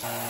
Uh,